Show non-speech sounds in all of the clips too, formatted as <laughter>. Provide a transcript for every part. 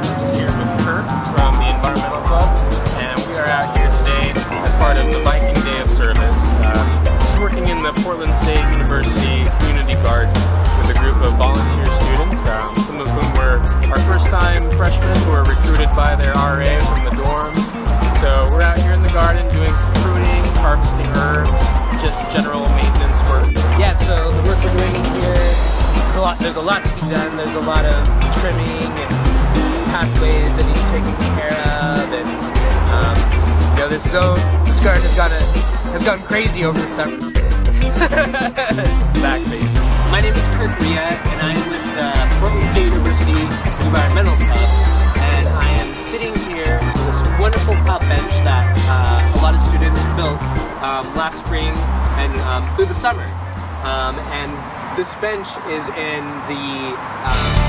Jarvis here with Kirk from the Environmental Club, and we are out here today as part of the Viking Day of Service. Uh, just working in the Portland State University Community Garden with a group of volunteer students, um, some of whom were our first-time freshmen who were recruited by their RA from the dorms. So we're out here in the garden doing some pruning, harvesting herbs, just general maintenance work. Yeah, so the work we're doing here, there's a lot, there's a lot to be done. There's a lot of trimming and pathways that need taken care of, and um, you know this zone, this garden has gone has gone crazy over the summer. <laughs> Exactly. My name is Kirk Rea, and I'm with the Portland State University Environmental Club, and I am sitting here on this wonderful cob bench that uh, a lot of students built um, last spring and um, through the summer. Um, and this bench is in the um,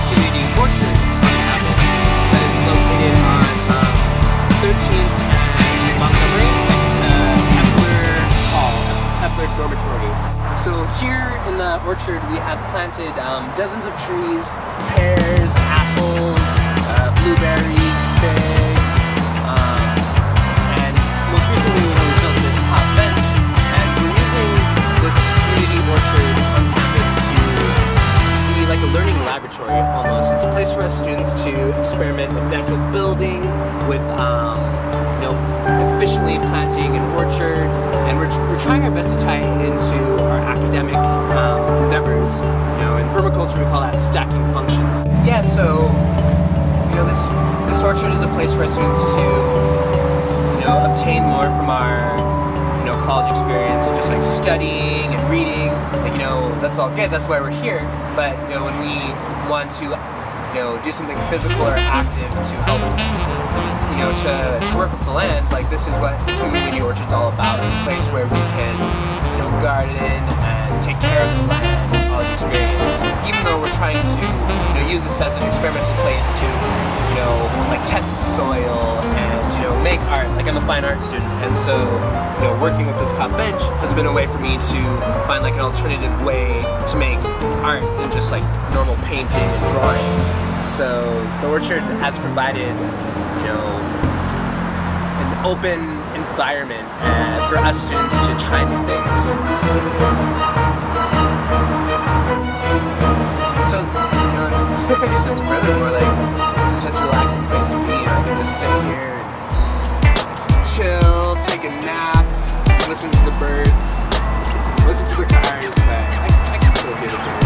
orchard we have planted um, dozens of trees, pears, apples, uh, blueberries, figs, um, and most recently you know, we built this cob bench and we're using this community orchard on campus to be like a learning laboratory almost. It's a place for us students to experiment with natural building, with um, you know efficiently planting an orchard, and we're, we're trying our best to tie it into endeavors. You know, in permaculture we call that stacking functions. Yeah, so you know this this orchard is a place for students to you know obtain more from our you know college experience, just like studying and reading. Like, you know that's all good. That's why we're here. But you know when we want to you know do something physical or active to help you know to, to work with the land, like this is what community orchard's all about. It's a place where we can you know garden and take care of the land. Even though we're trying to you know use this as an experimental place to you know like test the soil and you know make art. Like I'm a fine art student, and so you know working with this cob bench has been a way for me to find like an alternative way to make art than just like normal painting and drawing. So the orchard has provided you know an open environment uh, for us students to try new things. listen to the birds, listen to the cars, but I, I can still hear the birds.